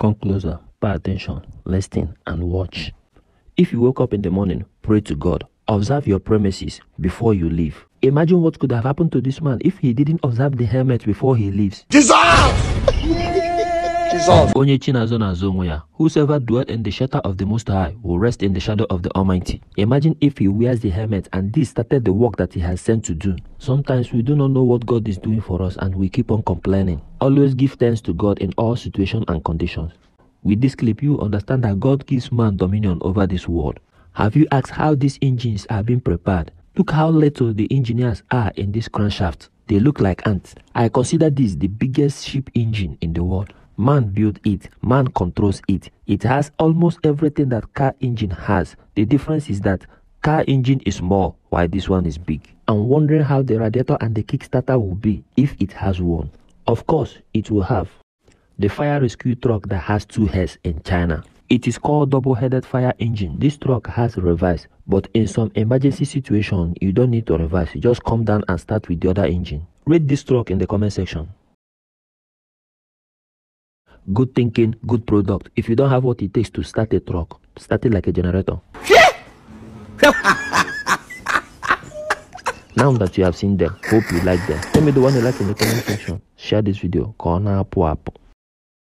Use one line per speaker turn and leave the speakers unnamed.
Come closer, pay attention, listen, and watch. If you wake up in the morning, pray to God. Observe your premises before you leave. Imagine what could have happened to this man if he didn't observe the helmet before he leaves.
Jesus! Jesus!
Onye onwe ya. Whosoever dwell in the shelter of the Most High will rest in the shadow of the Almighty. Imagine if he wears the helmet and this started the work that he has sent to do. Sometimes we do not know what God is doing for us and we keep on complaining. Always give thanks to God in all situations and conditions. With this clip, you understand that God gives man dominion over this world. Have you asked how these engines are being prepared? Look how little the engineers are in this crankshaft. They look like ants. I consider this the biggest ship engine in the world. Man built it, man controls it. It has almost everything that car engine has. The difference is that car engine is small while this one is big. I'm wondering how the radiator and the kickstarter will be if it has one. Of course, it will have. The fire rescue truck that has two heads in China. It is called double-headed fire engine. This truck has reverse, but in some emergency situation, you don't need to reverse. You just come down and start with the other engine. Rate this truck in the comment section. Good thinking, good product. If you don't have what it takes to start a truck, start it like a generator. now that you have seen them, hope you like them. Tell me the one you like in the comment section. Share this video. Corner up.